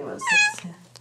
いま先生。